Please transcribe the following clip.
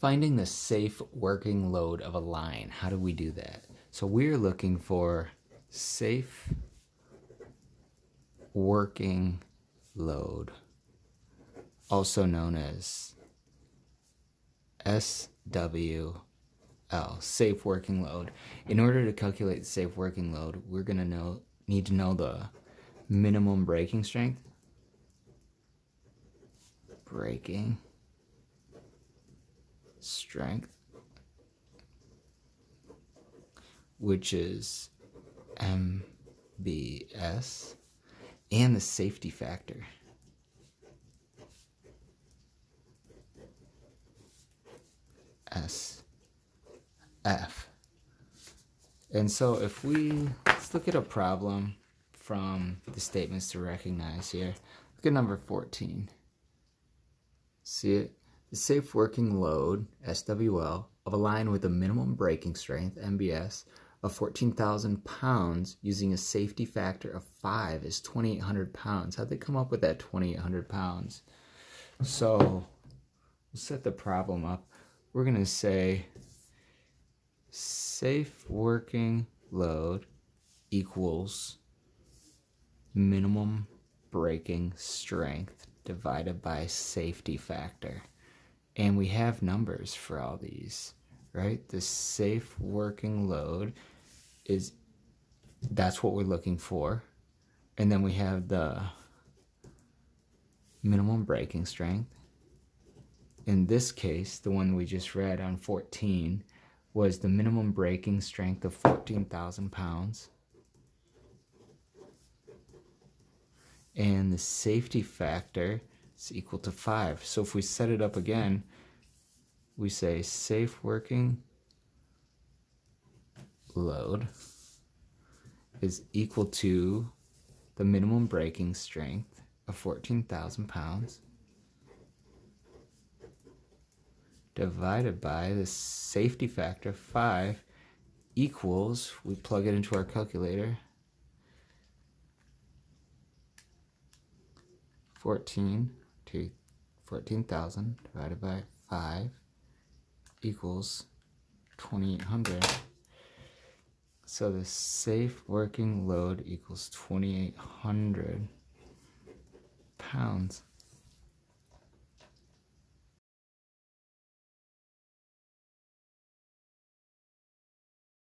Finding the safe working load of a line. How do we do that? So we're looking for safe working load, also known as SWL, safe working load. In order to calculate safe working load, we're to know need to know the minimum breaking strength. Breaking strength, which is MBS, and the safety factor. S F. And so if we let's look at a problem from the statements to recognize here. Look at number 14. See it? The safe working load, SWL, of a line with a minimum breaking strength, MBS, of 14,000 pounds using a safety factor of 5 is 2,800 pounds. How'd they come up with that 2,800 pounds? So, we'll set the problem up. We're going to say safe working load equals minimum breaking strength divided by safety factor. And we have numbers for all these, right? The safe working load is that's what we're looking for. And then we have the minimum breaking strength. In this case, the one we just read on 14 was the minimum breaking strength of 14,000 pounds. And the safety factor is equal to 5. So if we set it up again, we say safe working load is equal to the minimum breaking strength of 14,000 pounds divided by the safety factor 5 equals, we plug it into our calculator, 14 to 14,000 divided by 5 equals 2800. So the safe working load equals 2800 pounds.